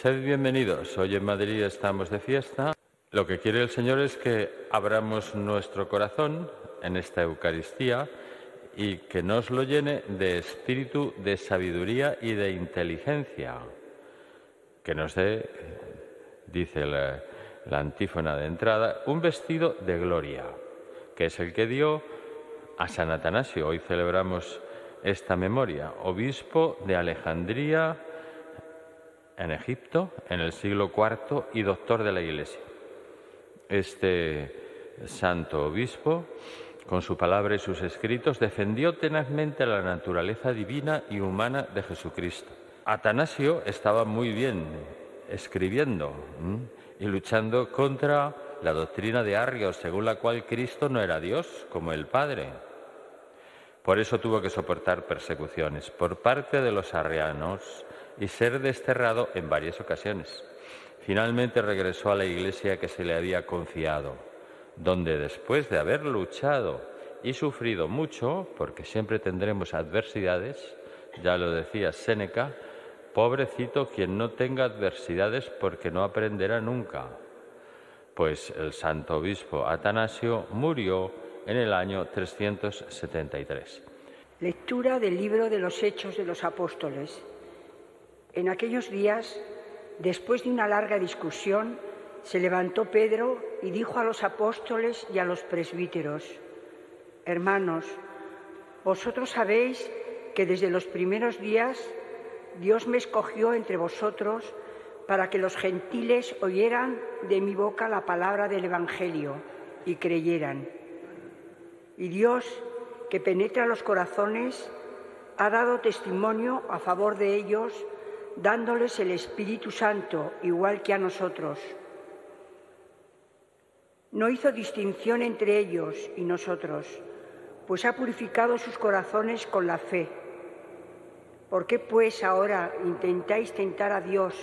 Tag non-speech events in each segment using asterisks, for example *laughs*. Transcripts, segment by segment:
Sed bienvenidos. Hoy en Madrid estamos de fiesta. Lo que quiere el Señor es que abramos nuestro corazón en esta Eucaristía y que nos lo llene de espíritu, de sabiduría y de inteligencia. Que nos dé, dice la, la antífona de entrada, un vestido de gloria, que es el que dio a San Atanasio. Hoy celebramos esta memoria, obispo de Alejandría en Egipto en el siglo IV y doctor de la Iglesia. Este santo obispo, con su palabra y sus escritos, defendió tenazmente la naturaleza divina y humana de Jesucristo. Atanasio estaba muy bien escribiendo y luchando contra la doctrina de Argos, según la cual Cristo no era Dios como el Padre. Por eso tuvo que soportar persecuciones por parte de los arrianos y ser desterrado en varias ocasiones. Finalmente regresó a la iglesia que se le había confiado, donde después de haber luchado y sufrido mucho, porque siempre tendremos adversidades, ya lo decía Séneca, pobrecito quien no tenga adversidades porque no aprenderá nunca. Pues el santo obispo Atanasio murió en el año 373. Lectura del libro de los Hechos de los Apóstoles. En aquellos días, después de una larga discusión, se levantó Pedro y dijo a los apóstoles y a los presbíteros, Hermanos, vosotros sabéis que desde los primeros días Dios me escogió entre vosotros para que los gentiles oyeran de mi boca la palabra del Evangelio y creyeran. Y Dios, que penetra los corazones, ha dado testimonio a favor de ellos, dándoles el Espíritu Santo, igual que a nosotros. No hizo distinción entre ellos y nosotros, pues ha purificado sus corazones con la fe. ¿Por qué pues ahora intentáis tentar a Dios,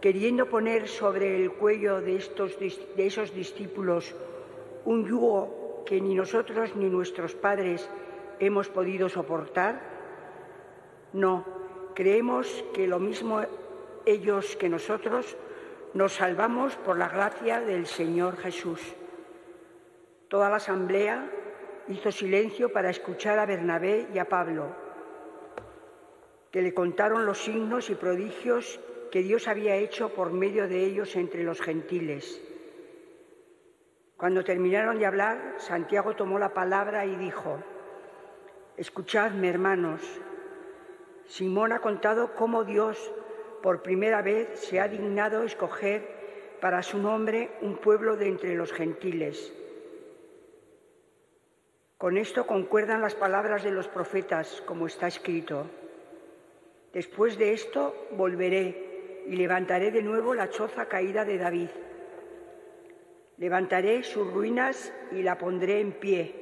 queriendo poner sobre el cuello de, estos, de esos discípulos un yugo que ni nosotros ni nuestros padres hemos podido soportar? No, creemos que lo mismo ellos que nosotros nos salvamos por la gracia del Señor Jesús. Toda la asamblea hizo silencio para escuchar a Bernabé y a Pablo, que le contaron los signos y prodigios que Dios había hecho por medio de ellos entre los gentiles. Cuando terminaron de hablar, Santiago tomó la palabra y dijo, Escuchadme, hermanos, Simón ha contado cómo Dios por primera vez se ha dignado escoger para su nombre un pueblo de entre los gentiles. Con esto concuerdan las palabras de los profetas, como está escrito. Después de esto volveré y levantaré de nuevo la choza caída de David Levantaré sus ruinas y la pondré en pie,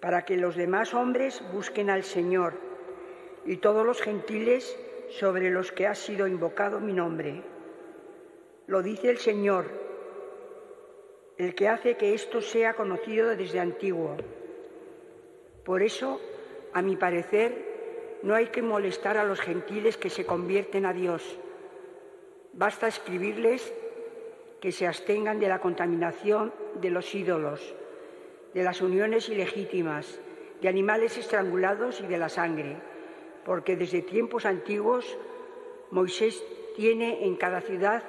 para que los demás hombres busquen al Señor y todos los gentiles sobre los que ha sido invocado mi nombre. Lo dice el Señor, el que hace que esto sea conocido desde antiguo. Por eso, a mi parecer, no hay que molestar a los gentiles que se convierten a Dios. Basta escribirles que se abstengan de la contaminación de los ídolos, de las uniones ilegítimas, de animales estrangulados y de la sangre, porque desde tiempos antiguos Moisés tiene en cada ciudad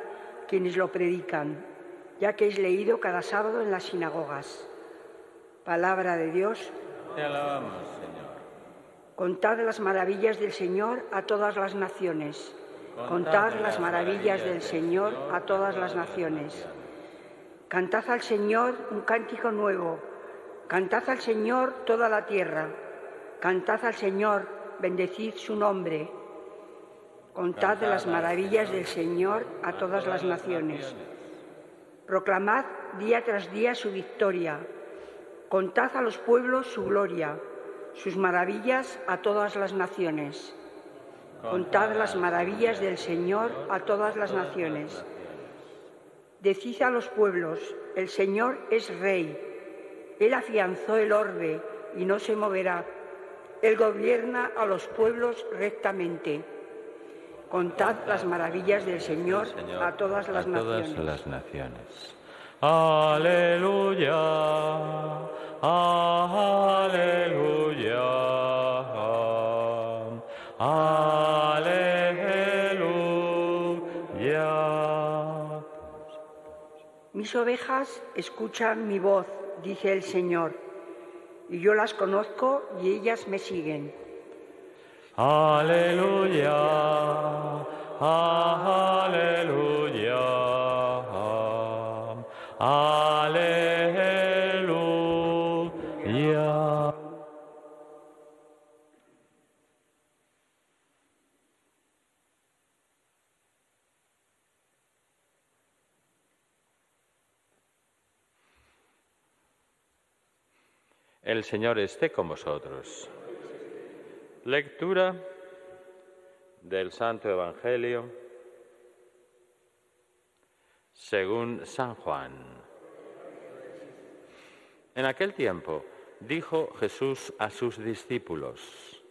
quienes lo predican, ya que es leído cada sábado en las sinagogas. Palabra de Dios. Te alabamos, Señor. Contad las maravillas del Señor a todas las naciones Contad las maravillas del Señor a todas las naciones. Cantad al Señor un cántico nuevo. Cantad al Señor toda la tierra. Cantad al Señor, bendecid su nombre. Contad las maravillas del Señor a todas las naciones. Proclamad día tras día su victoria. Contad a los pueblos su gloria, sus maravillas a todas las naciones. Contad las maravillas del Señor a todas las naciones. Decid a los pueblos, el Señor es rey. Él afianzó el orbe y no se moverá. Él gobierna a los pueblos rectamente. Contad las maravillas del Señor, Señor a todas las a todas naciones. las naciones. Aleluya, aleluya, aleluya. Mis ovejas escuchan mi voz, dice el Señor, y yo las conozco y ellas me siguen. Aleluya, aleluya, aleluya. El Señor esté con vosotros. Lectura del Santo Evangelio según San Juan. En aquel tiempo dijo Jesús a sus discípulos,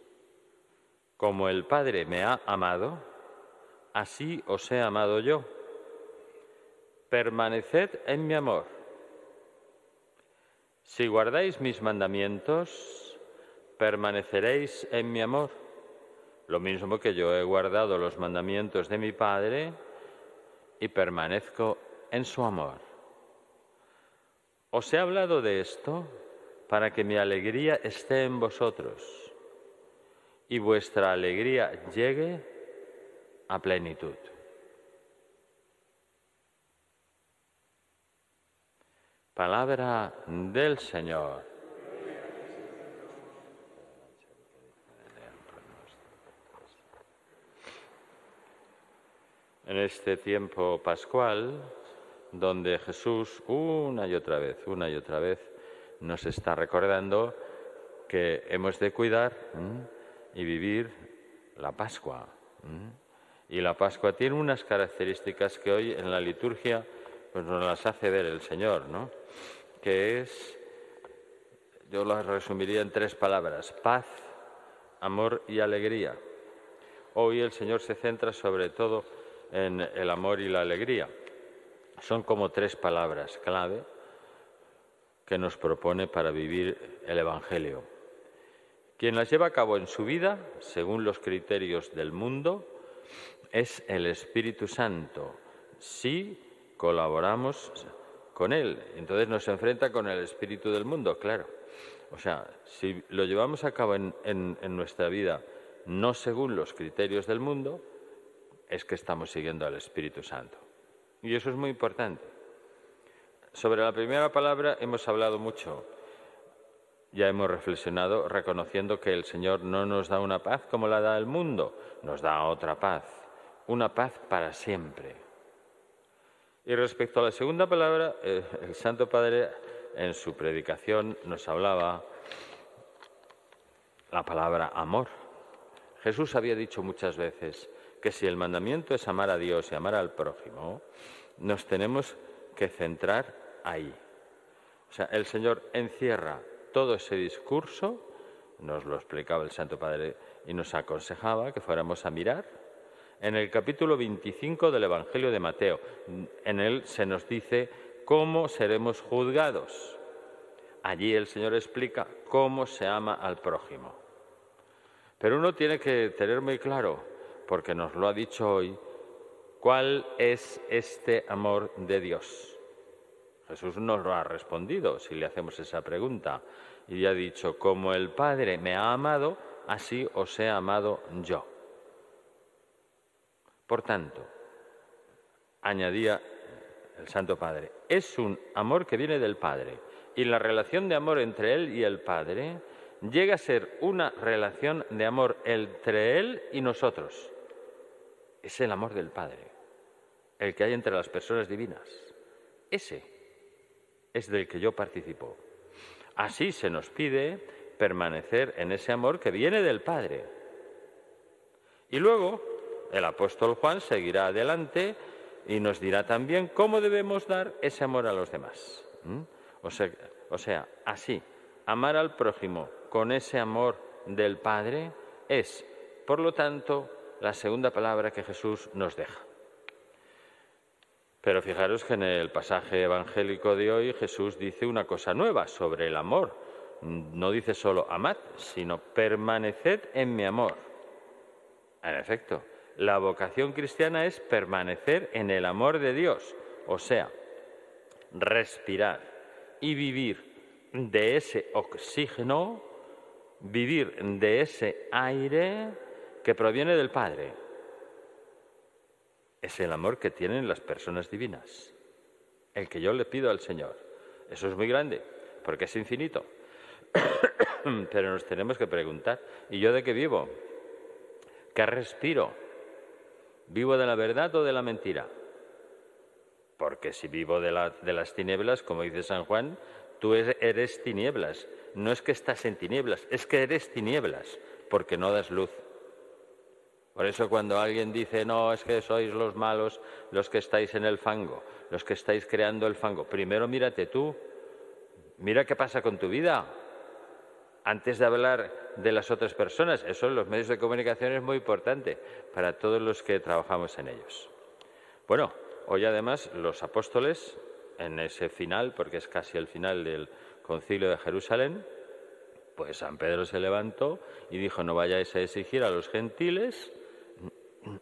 como el Padre me ha amado, así os he amado yo. Permaneced en mi amor. Si guardáis mis mandamientos, permaneceréis en mi amor, lo mismo que yo he guardado los mandamientos de mi Padre y permanezco en su amor. Os he hablado de esto para que mi alegría esté en vosotros y vuestra alegría llegue a plenitud. Palabra del Señor. En este tiempo pascual, donde Jesús una y otra vez, una y otra vez, nos está recordando que hemos de cuidar y vivir la Pascua. Y la Pascua tiene unas características que hoy en la liturgia pues nos las hace ver el Señor, ¿no? Que es, yo las resumiría en tres palabras, paz, amor y alegría. Hoy el Señor se centra sobre todo en el amor y la alegría. Son como tres palabras clave que nos propone para vivir el Evangelio. Quien las lleva a cabo en su vida, según los criterios del mundo, es el Espíritu Santo. Si colaboramos con Él, entonces nos enfrenta con el Espíritu del mundo, claro. O sea, si lo llevamos a cabo en, en, nuestra vida no según los criterios del mundo, es que estamos siguiendo al Espíritu Santo. Y eso es muy importante. Sobre la primera palabra hemos hablado mucho. Ya hemos reflexionado reconociendo que el Señor no nos da una paz como la da el mundo, nos da otra paz, una paz para siempre. Y respecto a la segunda palabra, eh, el Santo Padre en su predicación nos hablaba la palabra amor. Jesús había dicho muchas veces que si el mandamiento es amar a Dios y amar al prójimo, nos tenemos que centrar ahí. O sea, el Señor encierra todo ese discurso, nos lo explicaba el Santo Padre y nos aconsejaba que fuéramos a mirar en el capítulo 25 del Evangelio de Mateo. En él se nos dice cómo seremos juzgados. Allí el Señor explica cómo se ama al prójimo. Pero uno tiene que tener muy claro, porque nos lo ha dicho hoy, cuál es este amor de Dios. Jesús nos lo ha respondido si le hacemos esa pregunta y ha dicho, como el Padre me ha amado, así os he amado yo. Por tanto, añadía el Santo Padre, es un amor que viene del Padre y la relación de amor entre Él y el Padre llega a ser una relación de amor entre Él y nosotros. Es el amor del Padre, el que hay entre las personas divinas. Ese es del que yo participo. Así se nos pide permanecer en ese amor que viene del Padre. Y luego el apóstol Juan seguirá adelante y nos dirá también cómo debemos dar ese amor a los demás. O, sea, o sea, así, amar al prójimo con ese amor del Padre es, por lo tanto, la segunda palabra que Jesús nos deja. Pero fijaros que en el pasaje evangélico de hoy Jesús dice una cosa nueva sobre el amor. No dice solo amad, sino permaneced en mi amor. En efecto, la vocación cristiana es permanecer en el amor de Dios, o sea, respirar y vivir de ese oxígeno, vivir de ese aire que proviene del Padre es el amor que tienen las personas divinas, el que yo le pido al Señor. Eso es muy grande, porque es infinito. *coughs* Pero nos tenemos que preguntar, ¿y yo de qué vivo? ¿Qué respiro? ¿Vivo de la verdad o de la mentira? Porque si vivo de, de las tinieblas, como dice San Juan, tú eres tinieblas. No es que estás en tinieblas, es que eres tinieblas, porque no das luz. Por eso cuando alguien dice, no, es que sois los malos los que estáis en el fango, los que estáis creando el fango, primero mírate tú, mira qué pasa con tu vida, antes de hablar de las otras personas. Eso en los medios de comunicación es muy importante para todos los que trabajamos en ellos. Bueno, hoy además los apóstoles, en ese final, porque es casi el final del concilio de Jerusalén, pues San Pedro se levantó y dijo, no vayáis a exigir a los gentiles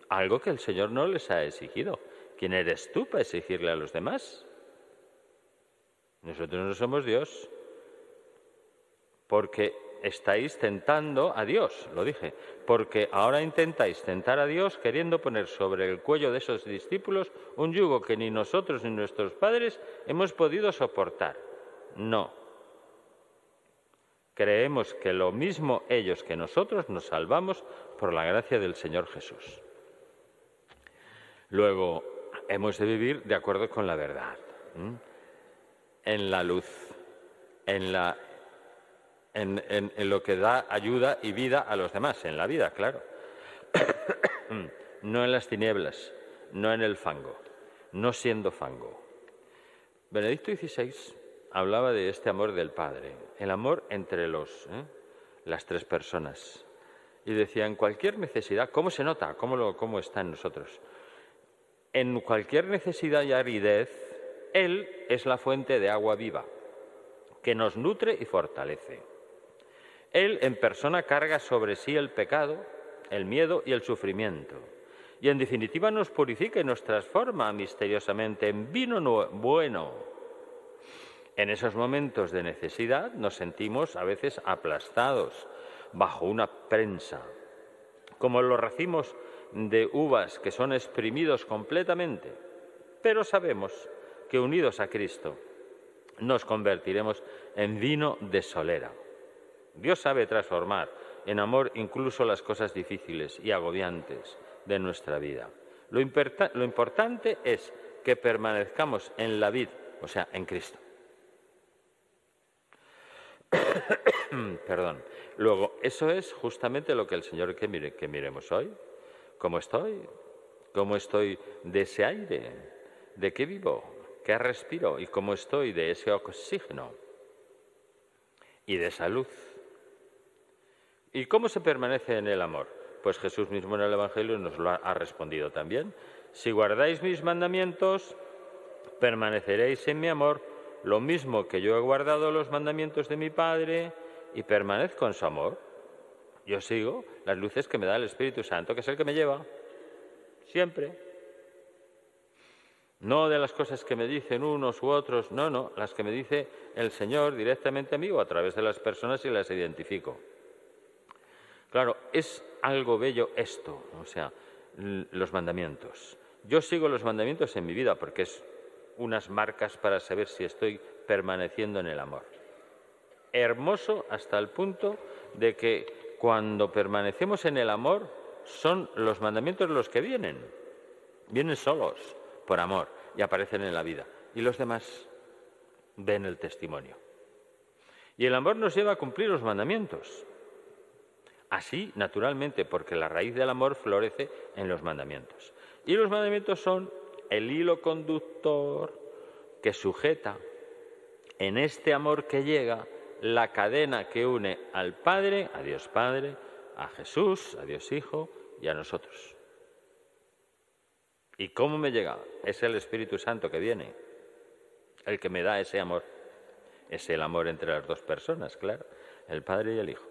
algo que el Señor no les ha exigido. ¿Quién eres tú para exigirle a los demás? Nosotros no somos Dios. Porque estáis tentando a Dios, lo dije, porque ahora intentáis tentar a Dios queriendo poner sobre el cuello de esos discípulos un yugo que ni nosotros ni nuestros padres hemos podido soportar. No. Creemos que lo mismo ellos que nosotros nos salvamos por la gracia del Señor Jesús. Luego, hemos de vivir de acuerdo con la verdad, en la luz, en, la, en, lo que da ayuda y vida a los demás, en la vida, claro. no en las tinieblas, no en el fango, no siendo fango. Benedicto XVI hablaba de este amor del Padre, el amor entre los, ¿eh? las tres personas. Y decía, en cualquier necesidad, ¿cómo se nota? ¿Cómo, lo, cómo está en nosotros? En cualquier necesidad y aridez, Él es la fuente de agua viva, que nos nutre y fortalece. Él en persona carga sobre sí el pecado, el miedo y el sufrimiento, y en definitiva nos purifica y nos transforma misteriosamente en vino bueno. En esos momentos de necesidad nos sentimos a veces aplastados bajo una prensa, como los racimos de uvas que son exprimidos completamente, pero sabemos que unidos a Cristo nos convertiremos en vino de solera. Dios sabe transformar en amor incluso las cosas difíciles y agobiantes de nuestra vida. Lo, importante es que permanezcamos en la vid, o sea, en Cristo. *coughs* Perdón. Luego, eso es justamente lo que el Señor que, que miremos hoy. ¿Cómo estoy? ¿Cómo estoy de ese aire? ¿De qué vivo? ¿Qué respiro? ¿Y cómo estoy de ese oxígeno? Y de esa luz. ¿Y cómo se permanece en el amor? Pues Jesús mismo en el Evangelio nos lo ha respondido también. Si guardáis mis mandamientos, permaneceréis en mi amor, lo mismo que yo he guardado los mandamientos de mi Padre y permanezco en su amor. Yo sigo las luces que me da el Espíritu Santo, que es el que me lleva, siempre. No de las cosas que me dicen unos u otros, no, no, las que me dice el Señor directamente a mí o a través de las personas y las identifico. Claro, es algo bello esto, o sea, los mandamientos. Yo sigo los mandamientos en mi vida porque es unas marcas para saber si estoy permaneciendo en el amor. Hermoso hasta el punto de que cuando permanecemos en el amor, son los mandamientos los que vienen. Vienen solos, por amor, y aparecen en la vida. Y los demás ven el testimonio. Y el amor nos lleva a cumplir los mandamientos. Así, naturalmente, porque la raíz del amor florece en los mandamientos. Y los mandamientos son el hilo conductor que sujeta en este amor que llega la cadena que une al Padre, a Dios Padre, a Jesús, a Dios Hijo y a nosotros. ¿Y cómo me llega? Es el Espíritu Santo que viene, el que me da ese amor. Es el amor entre las dos personas, claro, el Padre y el Hijo.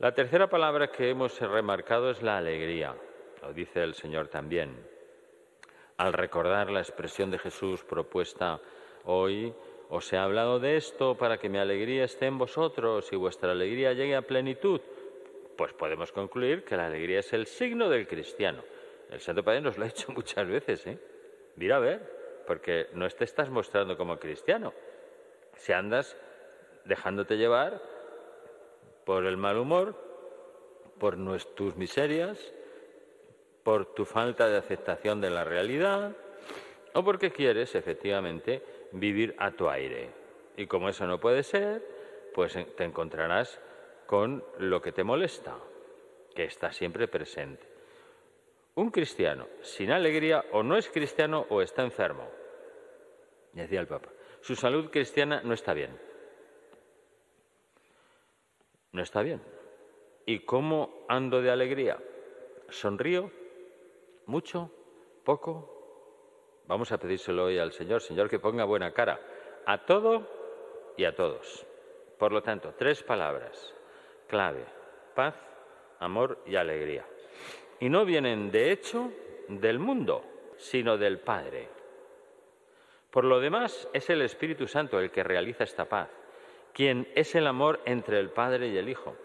La tercera palabra que hemos remarcado es la alegría, lo dice el Señor también. Al recordar la expresión de Jesús propuesta hoy, os he hablado de esto para que mi alegría esté en vosotros y vuestra alegría llegue a plenitud. Pues podemos concluir que la alegría es el signo del cristiano. El Santo Padre nos lo ha dicho *laughs* muchas veces, ¿eh? Mira a ver, porque no te estás mostrando como cristiano. Si andas dejándote llevar por el mal humor, por tus miserias, por tu falta de aceptación de la realidad, o porque quieres efectivamente vivir a tu aire. Y como eso no puede ser, pues te encontrarás con lo que te molesta, que está siempre presente. Un cristiano sin alegría o no es cristiano o está enfermo, decía el Papa. Su salud cristiana no está bien. No está bien. ¿Y cómo ando de alegría? ¿Sonrío? ¿Mucho? ¿Poco? Vamos a pedírselo hoy al Señor, Señor, que ponga buena cara a todo y a todos. Por lo tanto, tres palabras clave, paz, amor y alegría. Y no vienen de hecho del mundo, sino del Padre. Por lo demás, es el Espíritu Santo el que realiza esta paz, quien es el amor entre el Padre y el Hijo,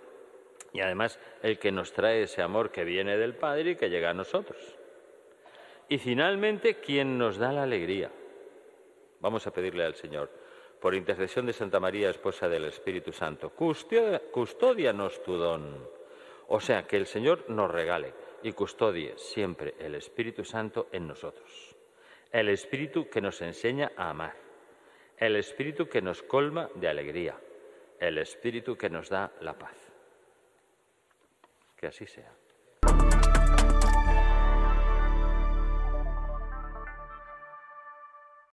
y además el que nos trae ese amor que viene del Padre y que llega a nosotros. Y finalmente, quien nos da la alegría. Vamos a pedirle al Señor por intercesión de Santa María, esposa del Espíritu Santo, custódianos tu don. O sea, que el Señor nos regale y custodie siempre el Espíritu Santo en nosotros. El Espíritu que nos enseña a amar. El Espíritu que nos colma de alegría. El Espíritu que nos da la paz. Que así sea.